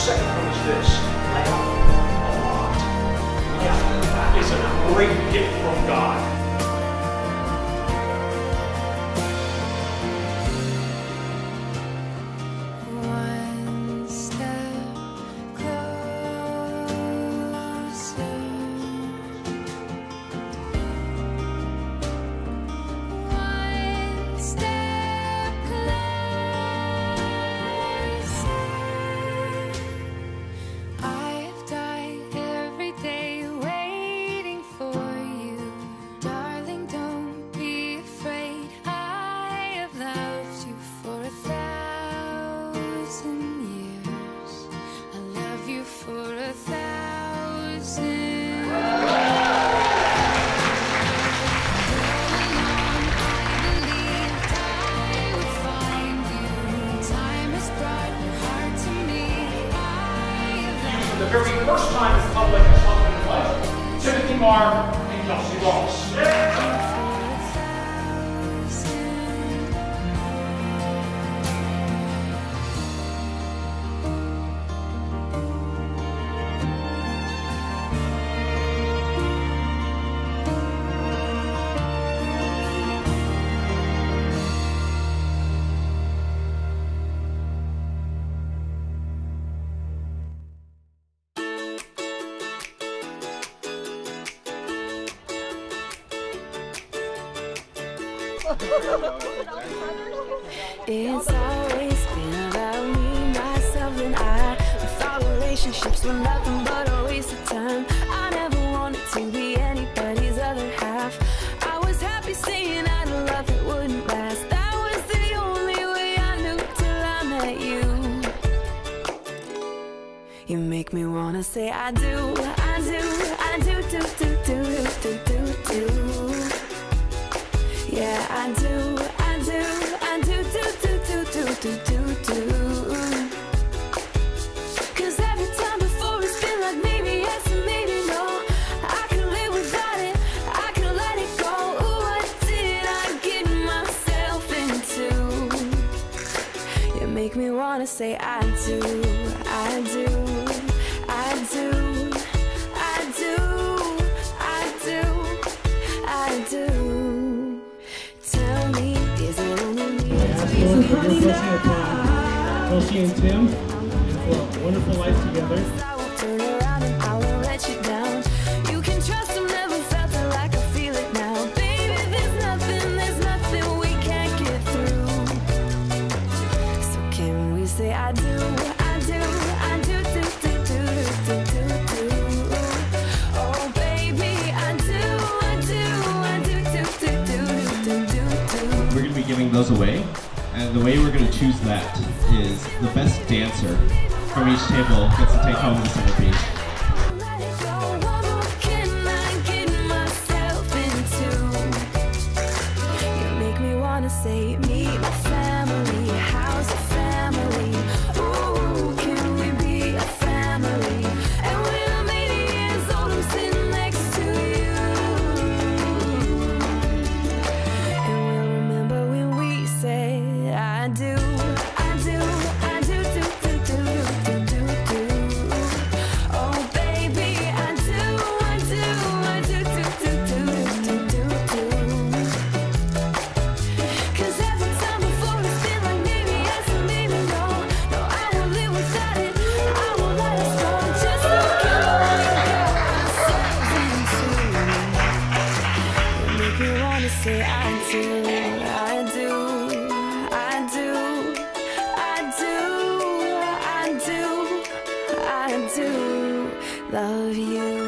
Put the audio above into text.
second one is this. Laugh a lot. Yeah, is a great gift from God. very first time as public as Huffman Fletcher, Timothy Marr, and Kelsey Ross. it's always been about me, myself, and I. We thought relationships were nothing but a waste of time. I never wanted to be anything. say I do, I do, I do, I do, I do, I do. Tell me, is it only me? Rosie and Tim for a wonderful life together. giving those away. And the way we're going to choose that is the best dancer from each table gets to take home the centerpiece. I do, I do, I do, I do, I do, I do love you.